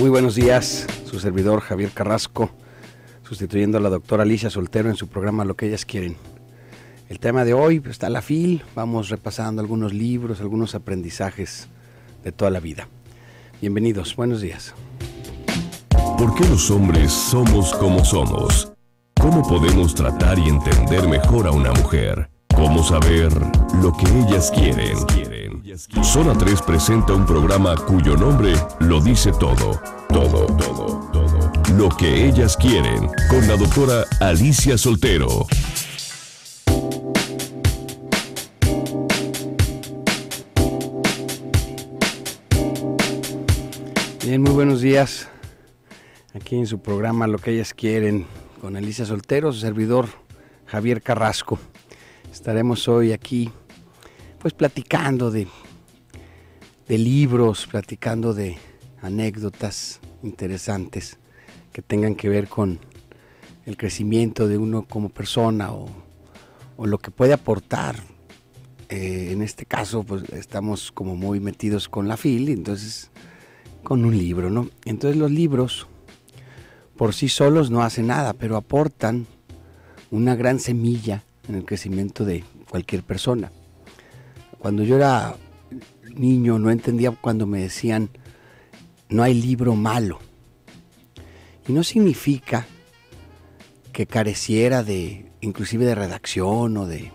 Muy buenos días, su servidor Javier Carrasco, sustituyendo a la doctora Alicia Soltero en su programa Lo que ellas quieren. El tema de hoy pues, está la FIL, vamos repasando algunos libros, algunos aprendizajes de toda la vida. Bienvenidos, buenos días. ¿Por qué los hombres somos como somos? ¿Cómo podemos tratar y entender mejor a una mujer? ¿Cómo saber lo que ellas quieren? Zona 3 presenta un programa cuyo nombre lo dice todo, todo, todo, todo. Lo que ellas quieren, con la doctora Alicia Soltero. Bien, muy buenos días. Aquí en su programa Lo que ellas quieren, con Alicia Soltero, su servidor Javier Carrasco. Estaremos hoy aquí, pues platicando de de libros, platicando de anécdotas interesantes que tengan que ver con el crecimiento de uno como persona o, lo que puede aportar. Eh, en este caso, pues estamos como muy metidos con la FIL, entonces con un libro, ¿no? Entonces los libros por sí solos no hacen nada, pero aportan una gran semilla en el crecimiento de cualquier persona. Cuando yo era niño no entendía cuando me decían, no hay libro malo. Y no significa que careciera de, inclusive de redacción o de,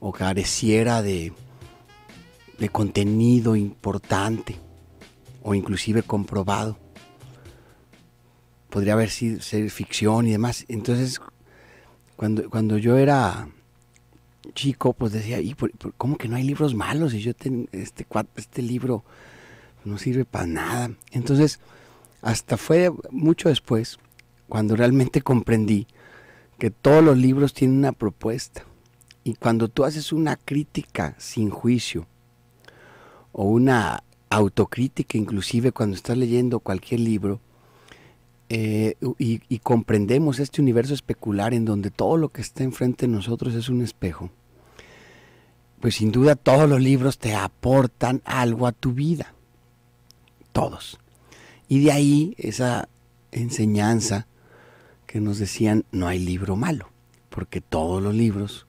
o careciera de, de contenido importante o inclusive comprobado. Podría haber sido ser ficción y demás. Entonces, cuando, cuando yo era chico, pues decía, ¿y cómo que no hay libros malos? Y yo, este, este libro no sirve para nada. Entonces, hasta fue mucho después, cuando realmente comprendí que todos los libros tienen una propuesta. Y cuando tú haces una crítica sin juicio, o una autocrítica inclusive cuando estás leyendo cualquier libro, eh, y, comprendemos este universo especular en donde todo lo que está enfrente de nosotros es un espejo, pues sin duda todos los libros te aportan algo a tu vida. Todos. Y de ahí esa enseñanza que nos decían, no hay libro malo, porque todos los libros,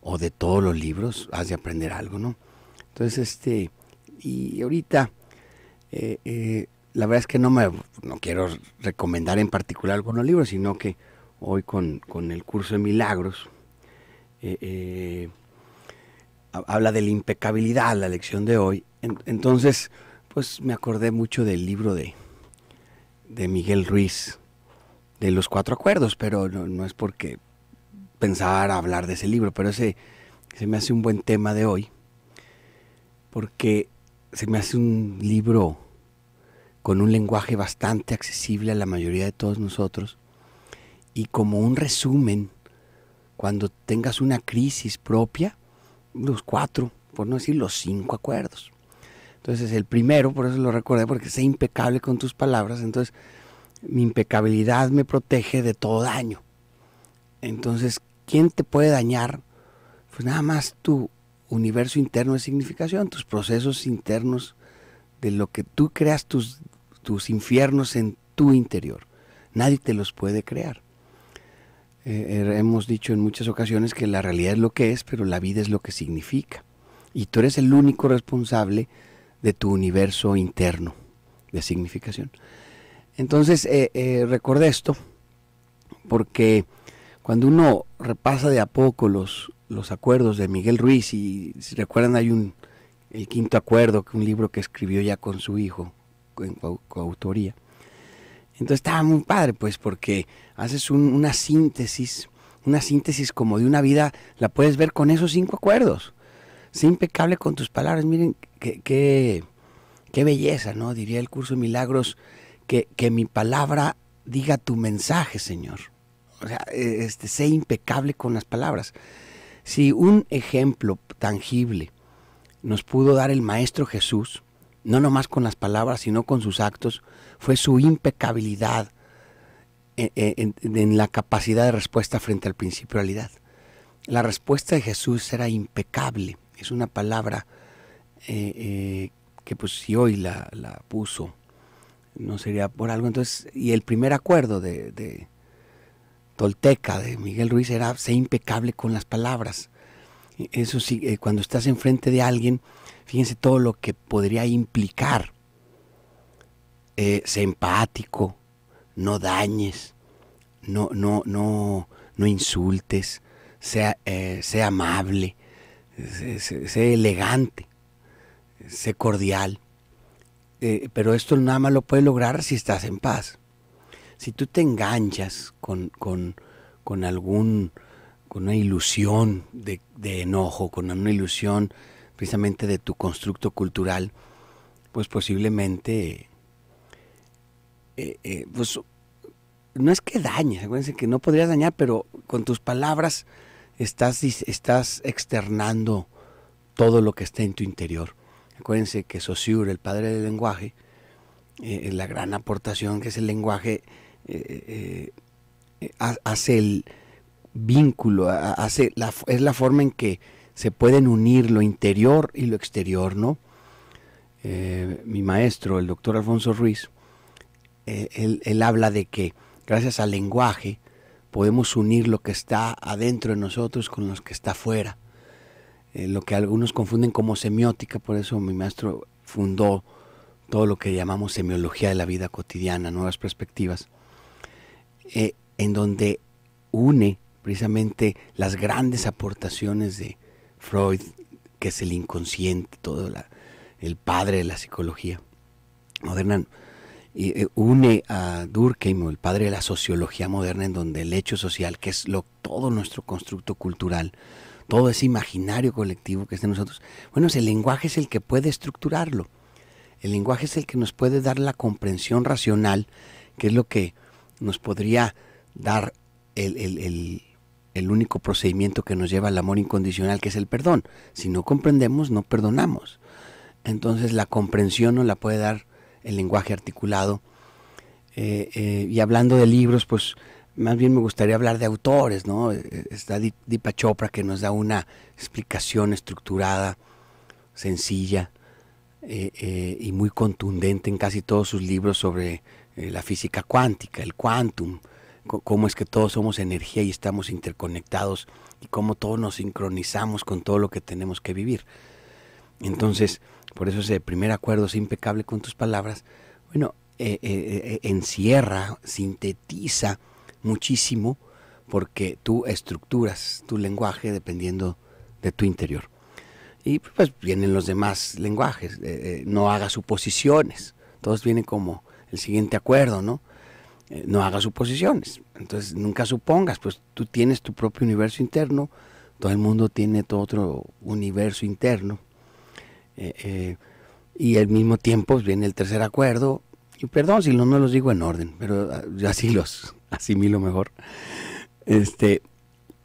o de todos los libros, has de aprender algo, ¿no? Entonces, este, y ahorita, eh, eh, la verdad es que no me, no quiero recomendar en particular algunos libros, sino que hoy con, el curso de milagros, eh, habla de la impecabilidad, la lección de hoy. entonces, pues me acordé mucho del libro de, de Miguel Ruiz, de los cuatro acuerdos, pero no, es porque pensara hablar de ese libro, pero ese se me hace un buen tema de hoy, porque se me hace un libro con un lenguaje bastante accesible a la mayoría de todos nosotros y como un resumen, cuando tengas una crisis propia, los cuatro, por no decir los cinco acuerdos. Entonces el primero, por eso lo recordé, porque sé impecable con tus palabras, entonces mi impecabilidad me protege de todo daño. Entonces, ¿quién te puede dañar? Pues nada más tu universo interno de significación, tus procesos internos de lo que tú creas tus, tus infiernos en tu interior. Nadie te los puede crear. Eh, er, hemos dicho en muchas ocasiones que la realidad es lo que es, pero la vida es lo que significa. Y tú eres el único responsable de tu universo interno de significación. Entonces, eh, eh, recordé esto porque cuando uno repasa de a poco los, los acuerdos de Miguel Ruiz, y si recuerdan hay un, el quinto acuerdo, un libro que escribió ya con su hijo, en coautoría, entonces estaba muy padre, pues, porque haces una síntesis, una síntesis como de una vida, la puedes ver con esos cinco acuerdos. Sé impecable con tus palabras. Miren qué, qué, belleza, ¿no? Diría el curso de milagros, que, que mi palabra diga tu mensaje, Señor. O sea, este, sé impecable con las palabras. Si un ejemplo tangible nos pudo dar el Maestro Jesús, no nomás con las palabras, sino con sus actos, fue su impecabilidad en, la capacidad de respuesta frente al principio de realidad. La respuesta de Jesús era impecable, es una palabra eh, eh, que pues si hoy la, puso no sería por algo. Entonces, y el primer acuerdo de, Tolteca, de Miguel Ruiz, era ser impecable con las palabras. Eso sí, eh, cuando estás enfrente de alguien, fíjense todo lo que podría implicar. Eh, ser empático, no dañes, no, no, no, no insultes, sea, eh, sea amable, sea, elegante, sea cordial. Eh, pero esto nada más lo puedes lograr si estás en paz. Si tú te enganchas con, con, con algún, con una ilusión de, enojo, con una ilusión precisamente de tu constructo cultural, pues posiblemente, eh, eh, pues no es que dañes, acuérdense que no podrías dañar, pero con tus palabras estás, estás externando todo lo que está en tu interior. Acuérdense que Saussure, el padre del lenguaje, eh, la gran aportación que es el lenguaje, hace el vínculo, hace es la forma en que se pueden unir lo interior y lo exterior, ¿no? mi maestro, el doctor Alfonso Ruiz, él, él habla de que gracias al lenguaje podemos unir lo que está adentro de nosotros con lo que está afuera eh, lo que algunos confunden como semiótica, por eso mi maestro fundó todo lo que llamamos semiología de la vida cotidiana, nuevas perspectivas, eh, en donde une precisamente las grandes aportaciones de Freud, que es el inconsciente, todo el padre de la psicología moderna, y eh, une a Durkheim, el padre de la sociología moderna, en donde el hecho social, que es lo, todo nuestro constructo cultural, todo ese imaginario colectivo que está en nosotros. Bueno, el lenguaje es el que puede estructurarlo. El lenguaje es el que nos puede dar la comprensión racional, que es lo que nos podría dar el, único procedimiento que nos lleva al amor incondicional, que es el perdón. Si no comprendemos, no perdonamos. Entonces la comprensión nos la puede dar el lenguaje articulado. Eh, eh, y hablando de libros, pues más bien me gustaría hablar de autores, ¿no? Eh, está Deepa Chopra que nos da una explicación estructurada, sencilla y muy contundente en casi todos sus libros sobre la física cuántica, el quantum, cómo es que todos somos energía y estamos interconectados y cómo todos nos sincronizamos con todo lo que tenemos que vivir. Entonces, por eso ese primer acuerdo es impecable con tus palabras. Bueno, encierra, sintetiza, muchísimo porque tú estructuras tu lenguaje dependiendo de tu interior. Y pues vienen los demás lenguajes, eh, eh, no haga suposiciones, todos vienen como el siguiente acuerdo, ¿no? Eh, no haga suposiciones, entonces nunca supongas, pues tú tienes tu propio universo interno, todo el mundo tiene todo otro universo interno, y al mismo tiempo pues, viene el tercer acuerdo, y perdón si no, no los digo en orden, pero ah, así los, asimilo mejor, este,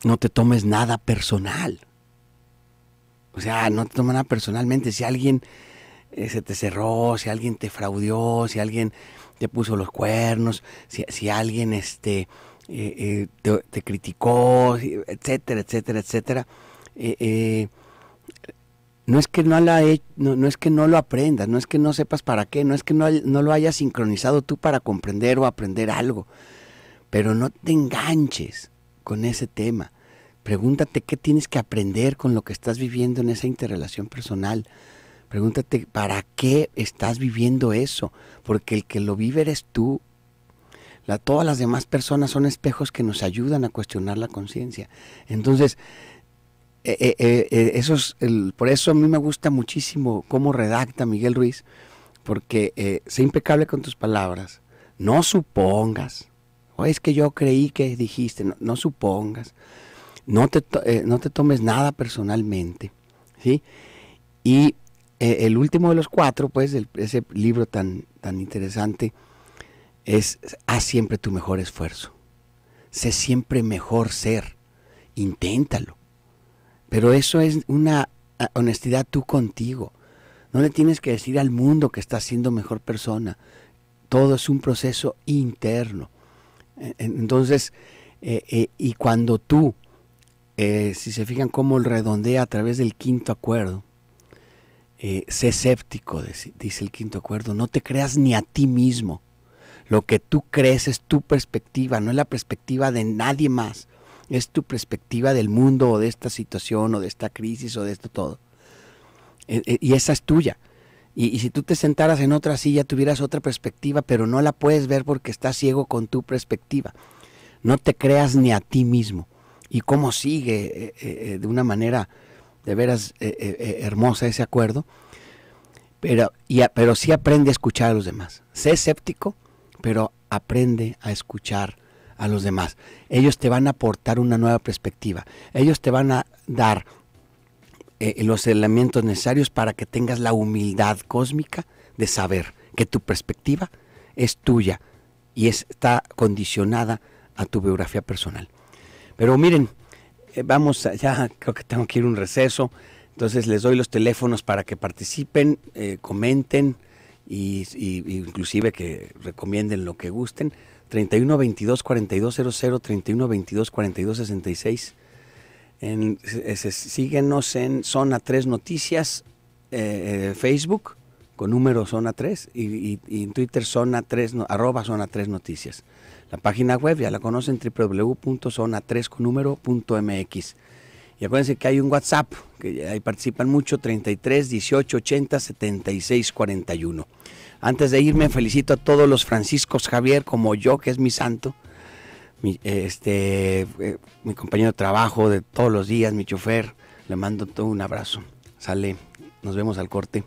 no te tomes nada personal. O sea, no te tomes nada personalmente. Si alguien eh, se te cerró, si alguien te fraudió, si alguien te puso los cuernos, si, alguien este, eh, eh, te, criticó, etcétera, etcétera, etcétera. no es que no, la no, no, es que no lo aprendas, no es que no sepas para qué, no es que no, no lo hayas sincronizado tú para comprender o aprender algo. Pero no te enganches con ese tema. Pregúntate qué tienes que aprender con lo que estás viviendo en esa interrelación personal. Pregúntate para qué estás viviendo eso, porque el que lo vive eres tú. La, todas las demás personas son espejos que nos ayudan a cuestionar la conciencia. Entonces, eh, eh, eh, por eso a mí me gusta muchísimo cómo redacta Miguel Ruiz, porque sé impecable con tus palabras, no supongas, o es que yo creí que dijiste, no, supongas, no te, no te tomes nada personalmente. ¿sí? Y eh, el último de los cuatro, pues, ese libro tan, tan interesante, es haz siempre tu mejor esfuerzo. Sé siempre mejor ser. Inténtalo. Pero eso es una ah, honestidad tú contigo. No le tienes que decir al mundo que estás siendo mejor persona. Todo es un proceso interno. Entonces, eh, eh, y cuando tú, si se fijan cómo redondea a través del quinto acuerdo, Eh, sé escéptico, dice el quinto acuerdo, no te creas ni a ti mismo. Lo que tú crees es tu perspectiva, no es la perspectiva de nadie más. Es tu perspectiva del mundo o de esta situación o de esta crisis o de esto todo. Eh, eh, y esa es tuya. Y, si tú te sentaras en otra silla, tuvieras otra perspectiva, pero no la puedes ver porque estás ciego con tu perspectiva. No te creas ni a ti mismo. Y cómo sigue eh, de una manera de veras hermosa ese acuerdo. Pero, pero sí aprende a escuchar a los demás. Sé escéptico, pero aprende a escuchar a los demás. Ellos te van a aportar una nueva perspectiva. Ellos te van a dar eh, los elementos necesarios para que tengas la humildad cósmica de saber que tu perspectiva es tuya y está condicionada a tu biografía personal. Pero miren, eh, vamos, ya creo que tengo que ir un receso, entonces les doy los teléfonos para que participen, eh, comenten y, inclusive que recomienden lo que gusten. 31 22 42 00, 31 22 42 66. En, síguenos en Zona 3 Noticias, eh, eh, Facebook, con número Zona 3, y, en Twitter Zona 3, arroba Zona 3 Noticias. La página web ya la conocen, www.zona3 con número.mx. Y acuérdense que hay un WhatsApp, que ahí participan mucho, 33 18 80 76 41. Antes de irme, felicito a todos los Franciscos Javier, como yo, que es mi santo, este, eh, mi compañero de trabajo de todos los días, mi chofer. Le mando todo un abrazo. Sale, nos vemos al corte.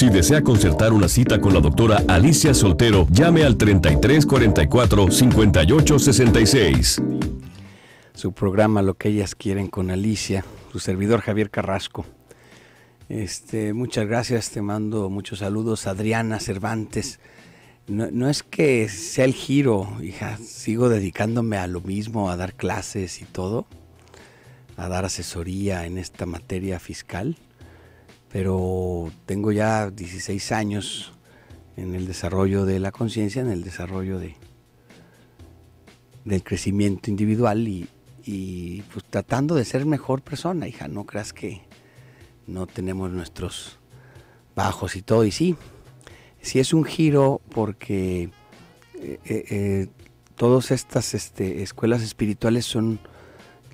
Si desea concertar una cita con la doctora Alicia Soltero, llame al 33 44 58 66. Su programa Lo que ellas quieren con Alicia, su servidor Javier Carrasco. Este, muchas gracias, te mando muchos saludos. Adriana Cervantes. No, no, es que sea el giro, hija, sigo dedicándome a lo mismo, a dar clases y todo, a dar asesoría en esta materia fiscal pero tengo ya 16 años en el desarrollo de la conciencia, en el desarrollo de, del crecimiento individual y, pues tratando de ser mejor persona, hija, no creas que no tenemos nuestros bajos y todo, y sí, sí es un giro porque eh, eh, eh, todas estas este, escuelas espirituales son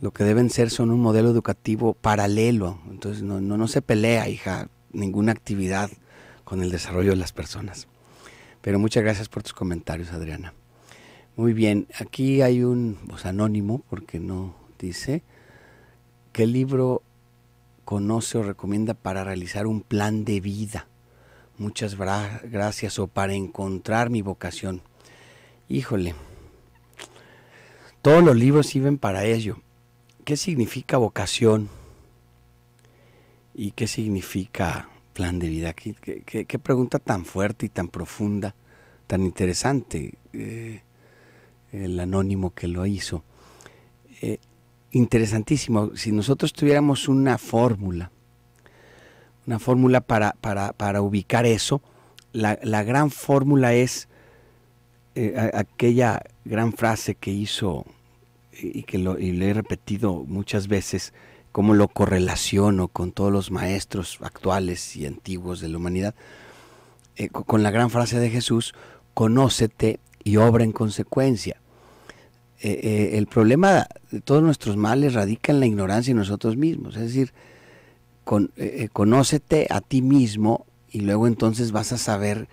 lo que deben ser son un modelo educativo paralelo. Entonces no, no, se pelea, hija, ninguna actividad con el desarrollo de las personas. Pero muchas gracias por tus comentarios, Adriana. Muy bien, aquí hay un pues, anónimo, porque no dice, ¿qué libro conoce o recomienda para realizar un plan de vida? Muchas gracias o para encontrar mi vocación. Híjole, todos los libros sirven para ello. ¿Qué significa vocación? ¿Y qué significa plan de vida? ¿Qué, pregunta tan fuerte y tan profunda, tan interesante eh, el anónimo que lo hizo? Eh, interesantísimo. Si nosotros tuviéramos una fórmula, una fórmula para, para, ubicar eso, la, gran fórmula es eh, aquella gran frase que hizo y que lo, y le he repetido muchas veces, cómo lo correlaciono con todos los maestros actuales y antiguos de la humanidad, eh, con la gran frase de Jesús, conócete y obra en consecuencia. Eh, eh, el problema de todos nuestros males radica en la ignorancia en nosotros mismos, es decir, con, conócete a ti mismo y luego entonces vas a saber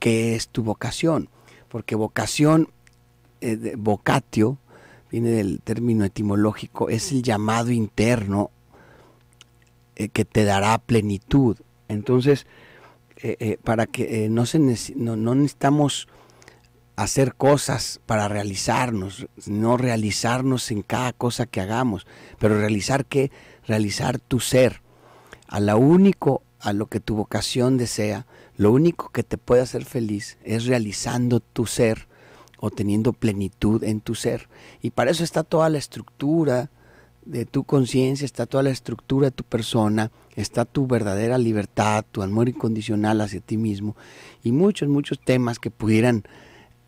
qué es tu vocación, porque vocación, vocatio, viene del término etimológico, es el llamado interno eh, que te dará plenitud. Entonces, eh, eh, para que no, se no, no, necesitamos hacer cosas para realizarnos, no realizarnos en cada cosa que hagamos, pero realizar qué? Realizar tu ser. A lo único, a lo que tu vocación desea, lo único que te puede hacer feliz es realizando tu ser o teniendo plenitud en tu ser. Y para eso está toda la estructura de tu conciencia, está toda la estructura de tu persona, está tu verdadera libertad, tu amor incondicional hacia ti mismo y muchos, muchos temas que pudieran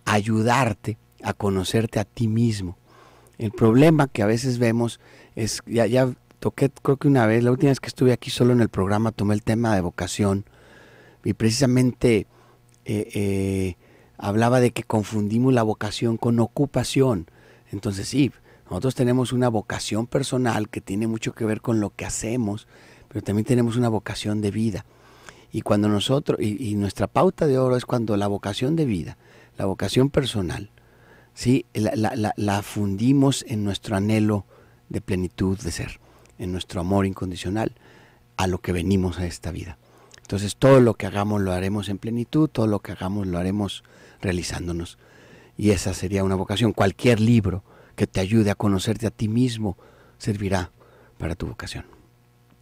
ayudarte a conocerte a ti mismo. El problema que a veces vemos es, ya, ya toqué, creo que una vez, la última vez que estuve aquí solo en el programa, tomé el tema de vocación y precisamente eh, eh, hablaba de que confundimos la vocación con ocupación. Entonces sí, nosotros tenemos una vocación personal que tiene mucho que ver con lo que hacemos, pero también tenemos una vocación de vida. Y cuando nosotros, y, nuestra pauta de oro es cuando la vocación de vida, la vocación personal, ¿sí? la, la fundimos en nuestro anhelo de plenitud de ser, en nuestro amor incondicional a lo que venimos a esta vida. Entonces todo lo que hagamos lo haremos en plenitud, todo lo que hagamos lo haremos realizándonos. Y esa sería una vocación. Cualquier libro que te ayude a conocerte a ti mismo servirá para tu vocación.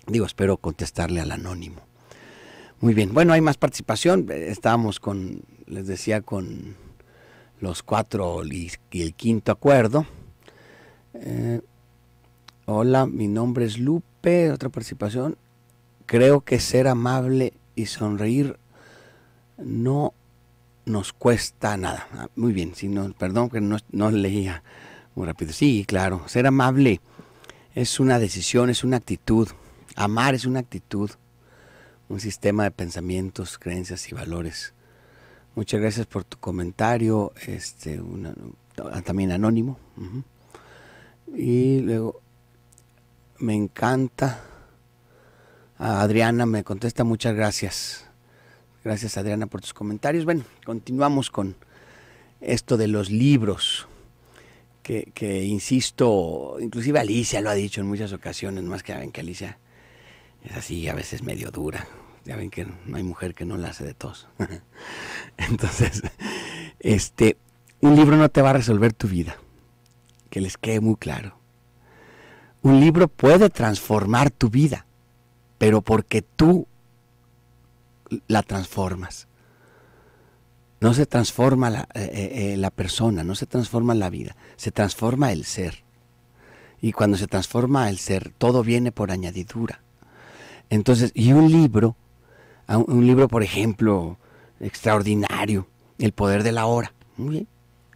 Digo, espero contestarle al anónimo. Muy bien, bueno, hay más participación. Estábamos con, les decía, con los cuatro y, el quinto acuerdo. Eh, hola, mi nombre es Lupe. Otra participación. Creo que ser amable y sonreír no nos cuesta nada. Ah, muy bien, si no, perdón que no, no leía muy rápido. Sí, claro, ser amable es una decisión, es una actitud. Amar es una actitud, un sistema de pensamientos, creencias y valores. Muchas gracias por tu comentario, este, también anónimo. Y luego, me encanta Adriana me contesta muchas gracias. Gracias Adriana por tus comentarios. Bueno, continuamos con esto de los libros, que, insisto, inclusive Alicia lo ha dicho en muchas ocasiones, más que ven que Alicia es así, a veces medio dura. Ya ven que no hay mujer que no la hace de tos. Entonces, este, un libro no te va a resolver tu vida, que les quede muy claro. Un libro puede transformar tu vida pero porque tú la transformas. No se transforma la, eh, eh, eh, la, persona, no se transforma la vida, se transforma el ser. Y cuando se transforma el ser, todo viene por añadidura. Entonces, y un libro, un libro, por ejemplo, extraordinario, El poder de la hora. Bien.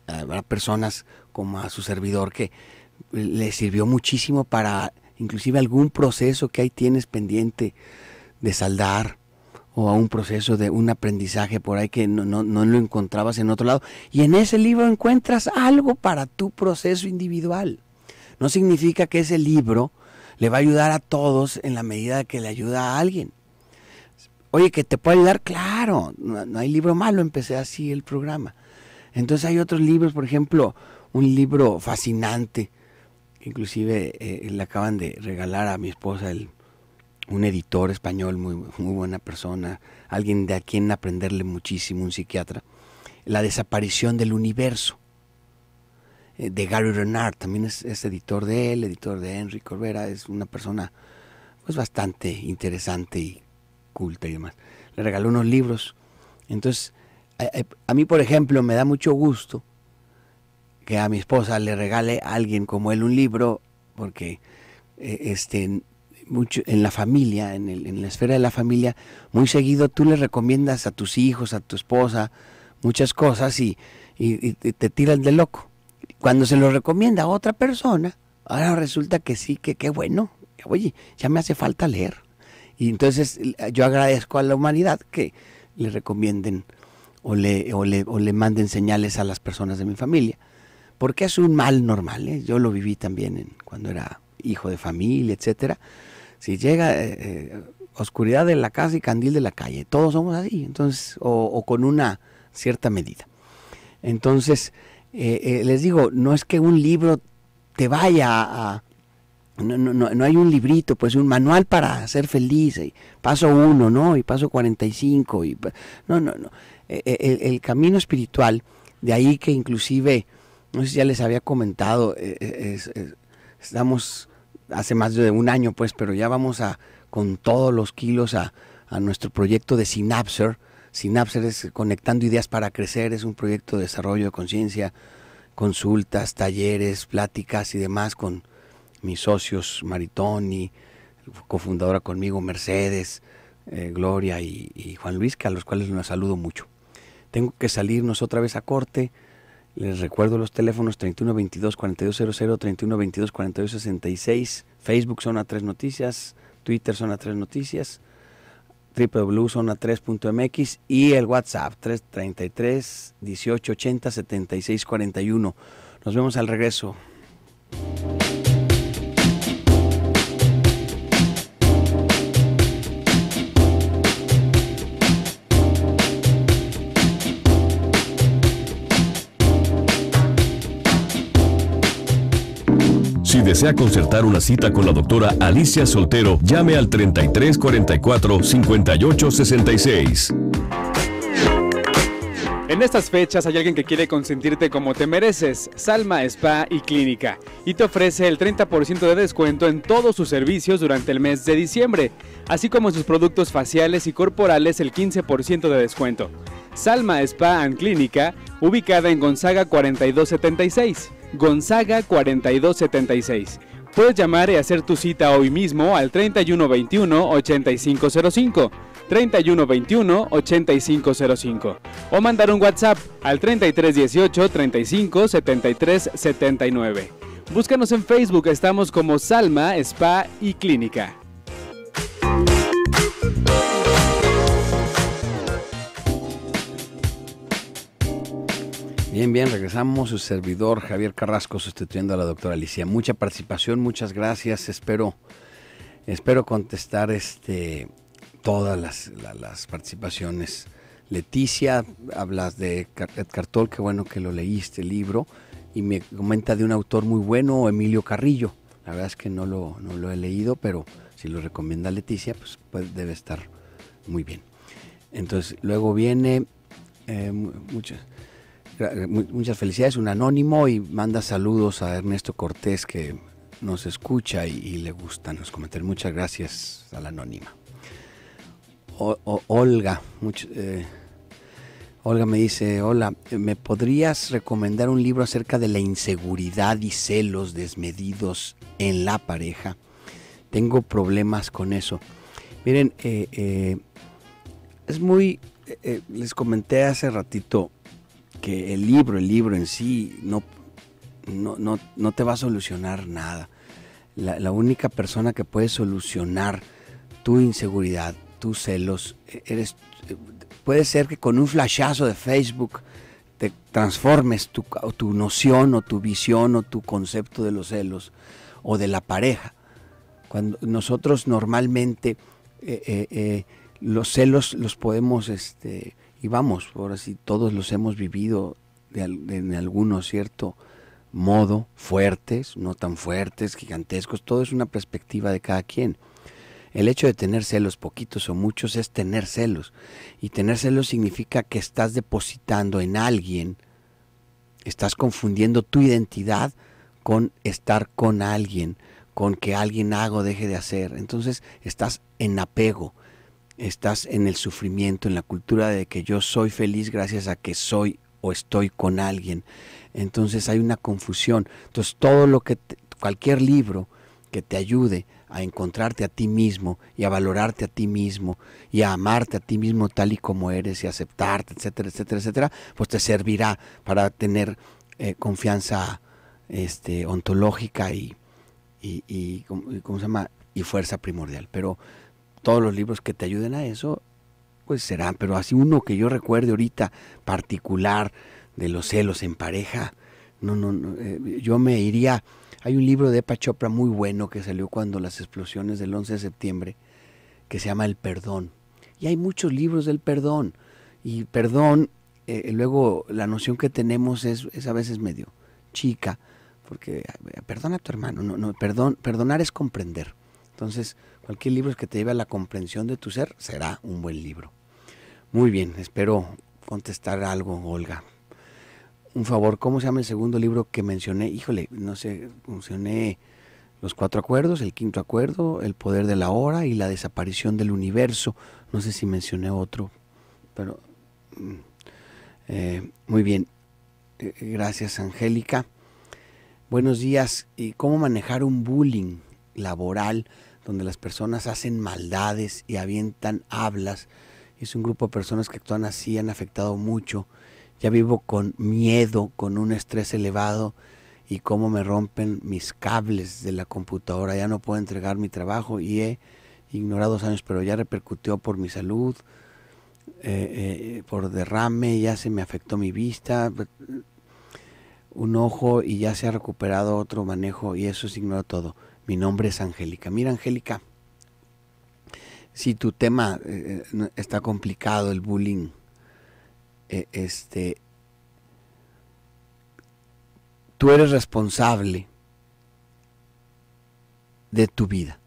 Habrá personas como a su servidor que le sirvió muchísimo para inclusive algún proceso que ahí tienes pendiente de saldar o a un proceso de un aprendizaje por ahí que no, no, lo encontrabas en otro lado. Y en ese libro encuentras algo para tu proceso individual. No significa que ese libro le va a ayudar a todos en la medida que le ayuda a alguien. Oye, que te puede ayudar, claro, no, no hay libro malo, empecé así el programa. Entonces hay otros libros, por ejemplo, un libro fascinante inclusive eh, le acaban de regalar a mi esposa el, un editor español muy, muy buena persona, alguien de a quien aprenderle muchísimo, un psiquiatra, La desaparición del universo, eh, de Gary Renard, también es, editor de él, editor de Henry Corbera, es una persona pues bastante interesante y culta y demás. Le regaló unos libros, entonces a mí por ejemplo me da mucho gusto que a mi esposa le regale a alguien como él un libro, porque eh, este, en la familia, en, la esfera de la familia, muy seguido tú le recomiendas a tus hijos, a tu esposa, muchas cosas y, y, te tiran de loco. Cuando se lo recomienda a otra persona, ahora resulta que sí, que qué bueno, oye, ya me hace falta leer. Y entonces yo agradezco a la humanidad que le recomienden o le manden señales a las personas de mi familia porque es un mal normal. ¿eh? Yo lo viví también cuando era hijo de familia, etcétera. Si llega eh, eh, oscuridad de la casa y candil de la calle, todos somos así, entonces, o, con una cierta medida. Entonces, les digo, no es que un libro te vaya a, no, no, no, hay un librito, pues un manual para ser feliz, paso uno, ¿no? Y paso 45, y, no, no, no. el camino espiritual, de ahí que inclusive no sé si ya les había comentado, eh, eh, estamos hace más de un año pues, pero ya vamos a con todos los kilos a, nuestro proyecto de Synapser. Synapser es Conectando Ideas para Crecer, es un proyecto de desarrollo de conciencia, consultas, talleres, pláticas y demás con mis socios Maritoni, cofundadora conmigo Mercedes, eh, Gloria y, y, Juan Luis, que a los cuales los saludo mucho. Tengo que salirnos otra vez a corte Les recuerdo los teléfonos 3122 4200, 3122 4266, Facebook Zona 3 Noticias, Twitter Zona 3 Noticias, www.zona3.mx y el WhatsApp 333 1880 7641. Nos vemos al regreso. Desea concertar una cita con la doctora Alicia Soltero, llame al 33 44 58 66. En estas fechas hay alguien que quiere consentirte como te mereces, Salma Spa y Clínica, y te ofrece el 30% de descuento en todos sus servicios durante el mes de diciembre, así como en sus productos faciales y corporales el 15% de descuento. Salma Spa and Clínica, ubicada en Gonzaga 4276. Gonzaga 4276. Puedes llamar y hacer tu cita hoy mismo al 3121 8505. 3121-8505 o mandar un WhatsApp al 3318 35 73 79. Búscanos en Facebook, estamos como Salma, Spa y Clínica. Bien, bien, regresamos. Su servidor Javier Carrasco sustituyendo a la doctora Alicia. Mucha participación, muchas gracias. Espero, espero contestar este todas las, participaciones. Leticia, hablas de Edgar Toll, qué bueno que lo leíste el libro, y me comenta de un autor muy bueno, Emilio Carrillo. La verdad es que no lo, no lo he leído, pero si lo recomienda Leticia, pues, pues debe estar muy bien. Entonces, luego viene eh, muchas felicidades, un anónimo y manda saludos a Ernesto Cortés que nos escucha y, le gustan los comentarios. Muchas gracias a la anónima. Olga, eh, Olga me dice, hola, ¿me podrías recomendar un libro acerca de la inseguridad y celos desmedidos en la pareja? Tengo problemas con eso. Miren, eh, eh, es muy, les comenté hace ratito que el libro, el libro en sí, no, no, no, te va a solucionar nada. la única persona que puede solucionar tu inseguridad, tus celos, e-, eres, puede ser que con un flashazo de Facebook te transformes tu, tu noción o tu visión o tu concepto de los celos o de la pareja. Cuando nosotros normalmente eh, eh, eh, los celos los podemos, este, y vamos, ahora sí, todos los hemos vivido de, en alguno cierto modo, fuertes, no tan fuertes, gigantescos, todo es una perspectiva de cada quien. El hecho de tener celos, poquitos o muchos, es tener celos. Y tener celos significa que estás depositando en alguien, estás confundiendo tu identidad con estar con alguien, con que alguien haga o deje de hacer. Entonces estás en apego, estás en el sufrimiento, en la cultura de que yo soy feliz gracias a que soy o estoy con alguien. Entonces hay una confusión. Entonces todo lo que, cualquier libro que te ayude a encontrarte a ti mismo y a valorarte a ti mismo y a amarte a ti mismo tal y como eres y aceptarte, etcétera, etcétera, etcétera, pues te servirá para tener eh, confianza este, ontológica y, y, y, ¿cómo se llama? y fuerza primordial. Pero todos los libros que te ayuden a eso, pues serán, pero así uno que yo recuerde ahorita particular de los celos en pareja, no, no, no eh, yo me iría hay un libro de Epa Chopra muy bueno que salió cuando las explosiones del 11 de septiembre, que se llama El Perdón. Y hay muchos libros del perdón. Y perdón, eh, luego la noción que tenemos es, es, a veces medio chica, porque eh, perdona a tu hermano, no, no, perdón, perdonar es comprender. Entonces, cualquier libro que te lleve a la comprensión de tu ser será un buen libro. Muy bien, espero contestar algo, Olga un favor, ¿cómo se llama el segundo libro que mencioné? Híjole, no sé, mencioné los cuatro acuerdos, el quinto acuerdo, el poder de la hora y la desaparición del universo. No sé si mencioné otro, pero mm, eh, muy bien. Eh, gracias, Angélica. Buenos días. ¿Y cómo manejar un bullying laboral donde las personas hacen maldades y avientan hablas? Es un grupo de personas que actúan así, han afectado mucho ya vivo con miedo, con un estrés elevado y cómo me rompen mis cables de la computadora. Ya no puedo entregar mi trabajo y he ignorado dos años, pero ya repercutió por mi salud, eh, eh, por derrame, ya se me afectó mi vista, un ojo y ya se ha recuperado otro manejo y eso es ignorado todo. Mi nombre es Angélica. Mira, Angélica, si tu tema eh, está complicado, el bullying, este, tú eres responsable de tu vida.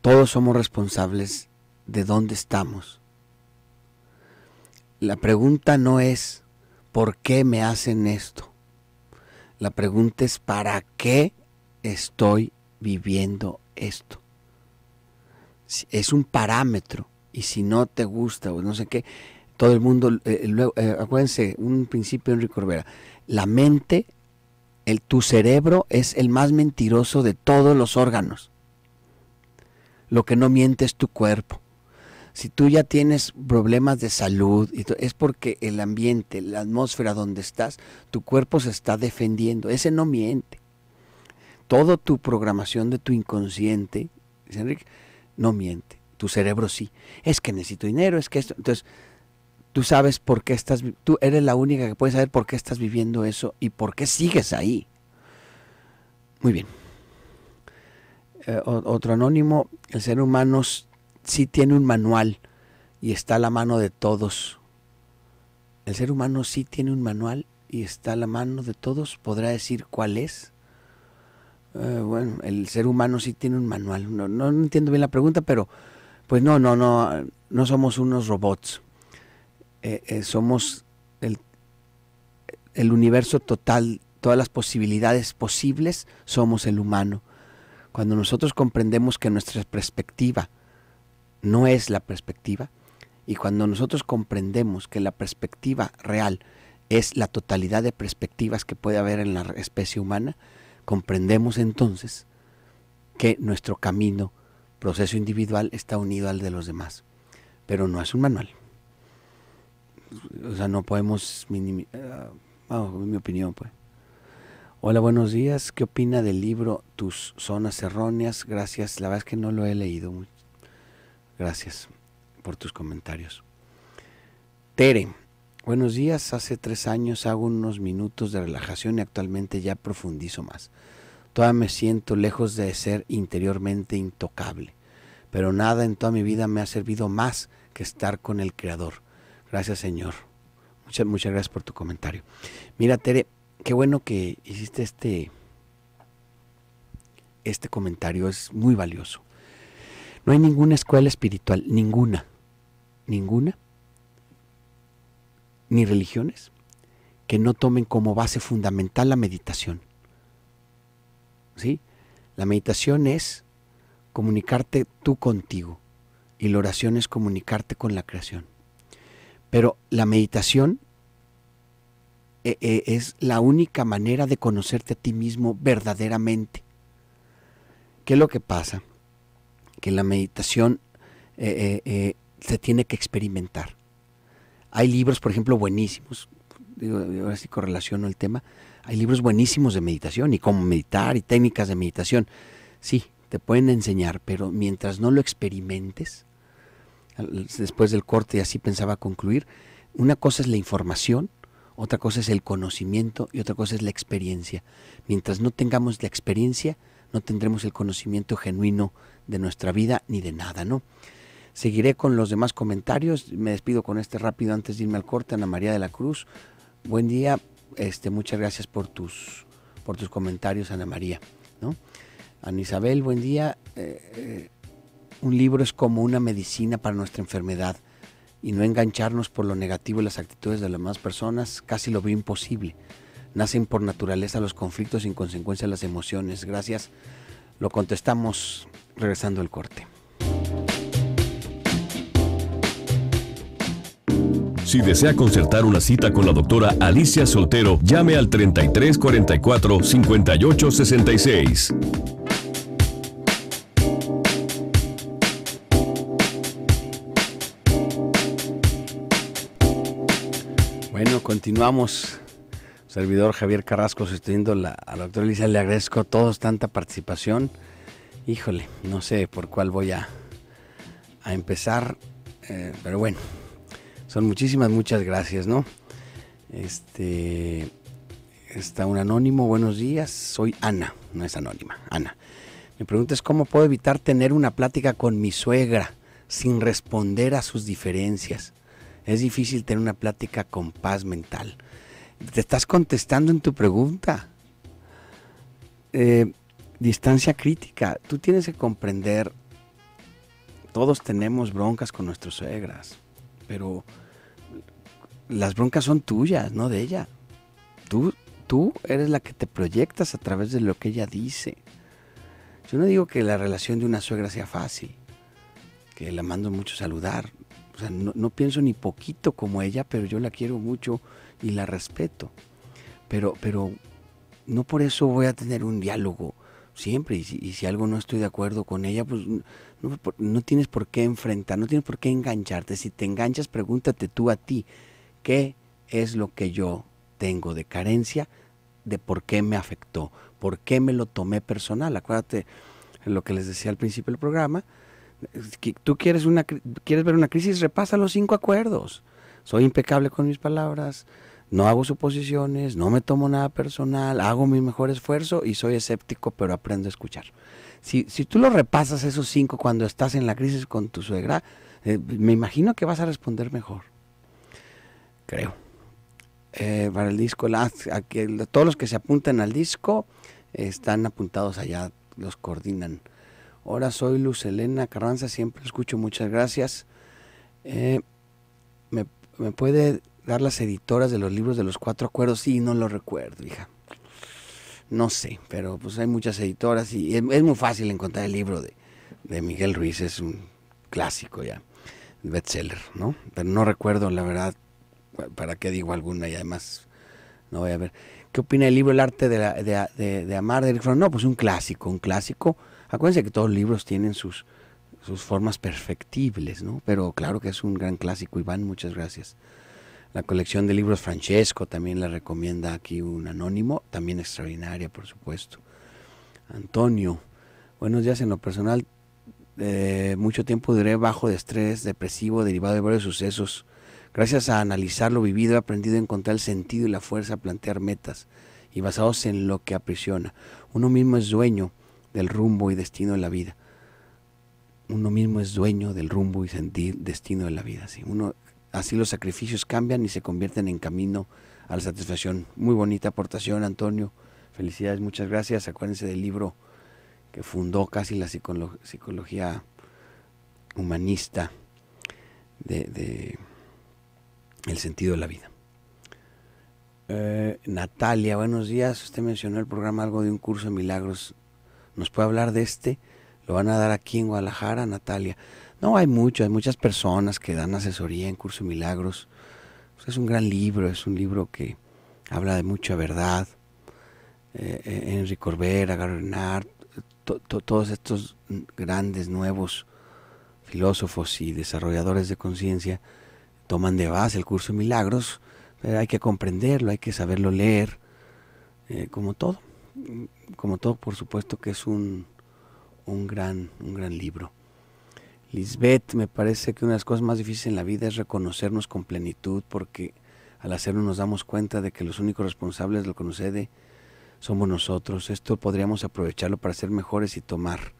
Todos somos responsables de dónde estamos. La pregunta no es ¿por qué me hacen esto? La pregunta es ¿para qué estoy viviendo esto? Es un parámetro y si no te gusta o no sé qué, todo el mundo, eh, luego, eh, acuérdense, un principio Enrique Corbera, la mente, el, tu cerebro es el más mentiroso de todos los órganos. Lo que no miente es tu cuerpo. Si tú ya tienes problemas de salud, es porque el ambiente, la atmósfera donde estás, tu cuerpo se está defendiendo. Ese no miente. Todo tu programación de tu inconsciente, Enrique, no miente. Tu cerebro sí. Es que necesito dinero, es que esto. Entonces, tú sabes por qué estás, tú eres la única que puede saber por qué estás viviendo eso y por qué sigues ahí. Muy bien. Eh, otro anónimo, el ser humano sí tiene un manual y está a la mano de todos. El ser humano sí tiene un manual y está a la mano de todos. ¿Podrá decir cuál es? Eh, bueno, el ser humano sí tiene un manual. No, no, entiendo bien la pregunta, pero pues no, no, no, no somos unos robots. Eh, eh, somos el, el universo total, todas las posibilidades posibles, somos el humano. Cuando nosotros comprendemos que nuestra perspectiva, no es la perspectiva. Y cuando nosotros comprendemos que la perspectiva real es la totalidad de perspectivas que puede haber en la especie humana, comprendemos entonces que nuestro camino, proceso individual, está unido al de los demás. Pero no es un manual. O sea, no podemos minimizar, ah, mi opinión, pues. Hola, buenos días. ¿Qué opina del libro Tus zonas erróneas? Gracias. La verdad es que no lo he leído. Gracias por tus comentarios. Tere, buenos días. Hace tres años hago unos minutos de relajación y actualmente ya profundizo más. Todavía me siento lejos de ser interiormente intocable, pero nada en toda mi vida me ha servido más que estar con el Creador. Gracias Señor. Muchas, muchas gracias por tu comentario. Mira Tere, qué bueno que hiciste este, este comentario, es muy valioso. No hay ninguna escuela espiritual, ninguna, ninguna, ni religiones, que no tomen como base fundamental la meditación. ¿Sí? La meditación es comunicarte tú contigo y la oración es comunicarte con la creación. Pero la meditación eh, eh, es la única manera de conocerte a ti mismo verdaderamente. ¿Qué es lo que pasa? Que la meditación eh, eh, eh, se tiene que experimentar. Hay libros, por ejemplo, buenísimos, ahora sí correlaciono el tema, hay libros buenísimos de meditación y cómo meditar y técnicas de meditación. Sí, te pueden enseñar, pero mientras no lo experimentes, después del corte y así pensaba concluir, una cosa es la información, otra cosa es el conocimiento y otra cosa es la experiencia. Mientras no tengamos la experiencia, no tendremos el conocimiento genuino de nuestra vida ni de nada, ¿no? Seguiré con los demás comentarios. Me despido con este rápido antes de irme al corte. Ana María de la Cruz. Buen día. Este, muchas gracias por tus, por tus comentarios, Ana María. ¿no? Ana Isabel, buen día. Eh, eh, un libro es como una medicina para nuestra enfermedad y no engancharnos por lo negativo y las actitudes de las demás personas casi lo veo imposible. Nacen por naturaleza los conflictos y en consecuencia las emociones. Gracias. Lo contestamos regresando al corte. Si desea concertar una cita con la doctora Alicia Soltero, llame al 33 44 58 66. continuamos. Servidor Javier Carrasco sustituyendo la, a la doctora Elisa. Le agradezco a todos tanta participación. Híjole, no sé por cuál voy a, empezar, eh, pero bueno, son muchísimas, muchas gracias, ¿no? Este, está un anónimo, buenos días, soy Ana, no es anónima, Ana. Mi pregunta es cómo puedo evitar tener una plática con mi suegra sin responder a sus diferencias. Es difícil tener una plática con paz mental. Te estás contestando en tu pregunta. Eh, distancia crítica. Tú tienes que comprender. Todos tenemos broncas con nuestras suegras, pero las broncas son tuyas, no de ella. Tú, tú eres la que te proyectas a través de lo que ella dice. Yo no digo que la relación de una suegra sea fácil, que la mando mucho saludar, o sea, no, pienso ni poquito como ella, pero yo la quiero mucho y la respeto. Pero, pero no por eso voy a tener un diálogo siempre. Y si, algo no estoy de acuerdo con ella, pues no, no, tienes por qué enfrentar, no tienes por qué engancharte. Si te enganchas, pregúntate tú a ti, ¿qué es lo que yo tengo de carencia? de por qué me afectó, por qué me lo tomé personal. Acuérdate lo que les decía al principio del programa, tú quieres, una, quieres ver una crisis, repasa los cinco acuerdos. Soy impecable con mis palabras, no hago suposiciones, no me tomo nada personal, hago mi mejor esfuerzo y soy escéptico, pero aprendo a escuchar. Si, si tú lo repasas esos cinco cuando estás en la crisis con tu suegra, eh, me imagino que vas a responder mejor. Creo. Eh, para el disco, todos los que se apuntan al disco están apuntados allá, los coordinan. Hola, soy Luz Elena Carranza, siempre escucho, muchas gracias. Eh, ¿me, puede dar las editoras de los libros de los cuatro acuerdos? Sí, no lo recuerdo, hija. No sé, pero pues hay muchas editoras y es, muy fácil encontrar el libro de, de, Miguel Ruiz, es un clásico ya, bestseller, ¿no? Pero no recuerdo, la verdad, para qué digo alguna y además no voy a ver. ¿Qué opina el libro El arte de, de, de amar de Eric Fromm? No, pues un clásico, un clásico Acuérdense que todos los libros tienen sus, sus formas perfectibles, ¿no? Pero claro que es un gran clásico. Iván, muchas gracias. La colección de libros Francesco también la recomienda aquí un anónimo, también extraordinaria, por supuesto. Antonio, buenos días en lo personal. Eh, mucho tiempo duré bajo de estrés depresivo derivado de varios sucesos. Gracias a analizar lo vivido he aprendido a encontrar el sentido y la fuerza a plantear metas y basados en lo que aprisiona. Uno mismo es dueño del rumbo y destino de la vida. Uno mismo es dueño del rumbo y destino de la vida. ¿sí? Uno, así los sacrificios cambian y se convierten en camino a la satisfacción. Muy bonita aportación, Antonio. Felicidades, muchas gracias. Acuérdense del libro que fundó casi la psicología humanista de, el sentido de la vida. Eh, Natalia, buenos días. Usted mencionó el programa algo de un curso de milagros nos puede hablar de este, lo van a dar aquí en Guadalajara, Natalia. No, hay mucho, hay muchas personas que dan asesoría en Curso Milagros. Pues es un gran libro, es un libro que habla de mucha verdad. Eh, eh Enrique Corbera, Renard, todos estos grandes nuevos filósofos y desarrolladores de conciencia toman de base el curso de milagros, pero hay que comprenderlo, hay que saberlo leer, eh, como todo como todo, por supuesto que es un, un, gran, un gran libro. Lisbeth, me parece que una de las cosas más difíciles en la vida es reconocernos con plenitud, porque al hacerlo nos damos cuenta de que los únicos responsables de lo que nos sucede somos nosotros. Esto podríamos aprovecharlo para ser mejores y tomar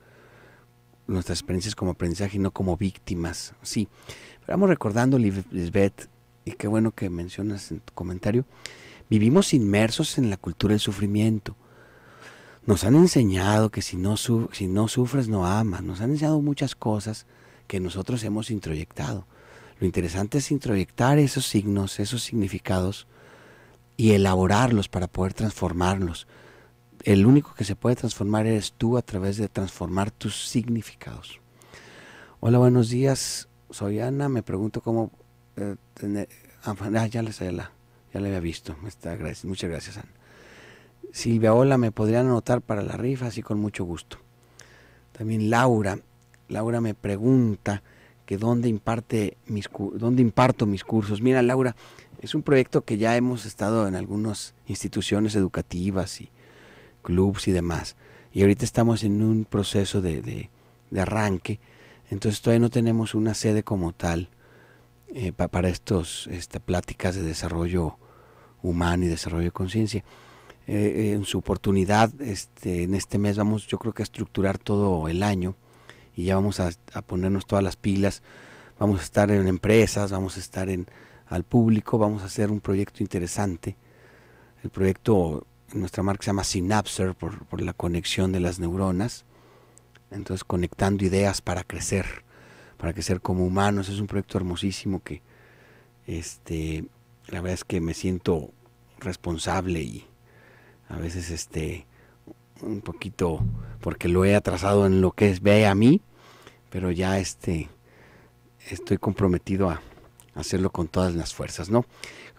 nuestras experiencias como aprendizaje y no como víctimas. Sí, pero vamos recordando, Lisbeth, y qué bueno que mencionas en tu comentario, vivimos inmersos en la cultura del sufrimiento. Nos han enseñado que si no, si no sufres no amas. Nos han enseñado muchas cosas que nosotros hemos introyectado. Lo interesante es introyectar esos signos, esos significados y elaborarlos para poder transformarlos. El único que se puede transformar eres tú a través de transformar tus significados. Hola, buenos días. Soy Ana. Me pregunto cómo eh, tener... Ah, ya, les, ya, ya había visto. Está, muchas gracias, Ana. Silvia, hola, me podrían anotar para la rifa, así con mucho gusto. También Laura, Laura me pregunta que dónde imparte mis dónde imparto mis cursos. Mira, Laura, Es un proyecto que ya hemos estado en algunas instituciones educativas y clubs y demás. Y ahorita estamos en un proceso de, de, arranque. Entonces todavía no tenemos una sede como tal eh, para estos este, pláticas de desarrollo humano y desarrollo de conciencia. Eh, en su oportunidad, este, en este mes vamos yo creo que a estructurar todo el año y ya vamos a, a ponernos todas las pilas. Vamos a estar en empresas, vamos a estar en, al público, vamos a hacer un proyecto interesante. El proyecto, nuestra marca se llama Synapser por, por la conexión de las neuronas. Entonces conectando ideas para crecer, para crecer como humanos. Es un proyecto hermosísimo que este, la verdad es que me siento responsable y a veces este un poquito porque lo he atrasado en lo que es ve a mí, pero ya este estoy comprometido a, hacerlo con todas las fuerzas, ¿no?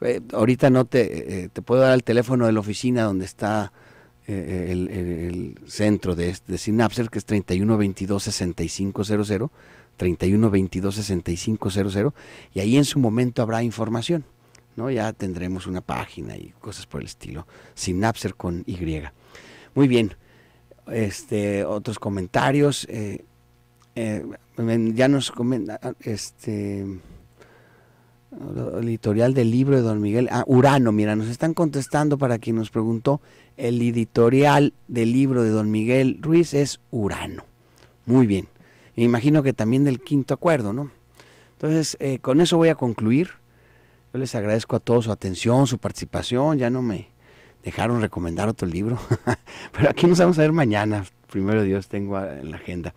Eh, ahorita no te, eh, te puedo dar el teléfono de la oficina donde está eh, el, centro de, de Synapser, que es 3122-6500, 3122-6500, y ahí en su momento habrá información, ¿no? Ya tendremos una página y cosas por el estilo. Synapser con Y. Muy bien. Este, otros comentarios. ya nos comenta, este el editorial del libro de Don Miguel. Ah, Urano, mira, nos están contestando para quien nos preguntó. El editorial del libro de Don Miguel Ruiz es Urano. Muy bien. Me imagino que también del quinto acuerdo, ¿no? Entonces, eh, con eso voy a concluir. Yo les agradezco a todos su atención, su participación. Ya no me dejaron recomendar otro libro. Pero aquí nos vamos a ver mañana. Primero Dios tengo en la agenda.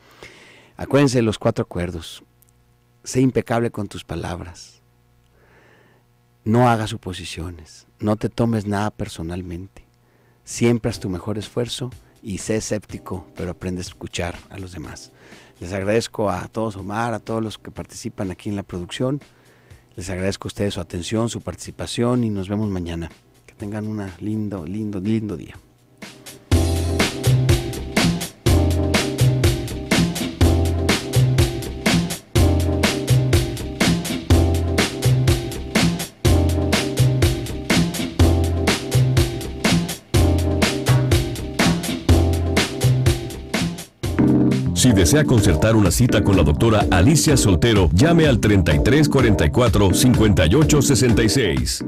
Acuérdense de los cuatro acuerdos. Sé impecable con tus palabras no hagas suposiciones, no te tomes nada personalmente. Siempre haz tu mejor esfuerzo y sé escéptico, pero aprende a escuchar a los demás. Les agradezco a todos Omar, a todos los que participan aquí en la producción. Les agradezco a ustedes su atención, su participación y nos vemos mañana. Tengan un lindo, lindo, lindo día. Si desea concertar una cita con la doctora Alicia Soltero, llame al 3344 5866.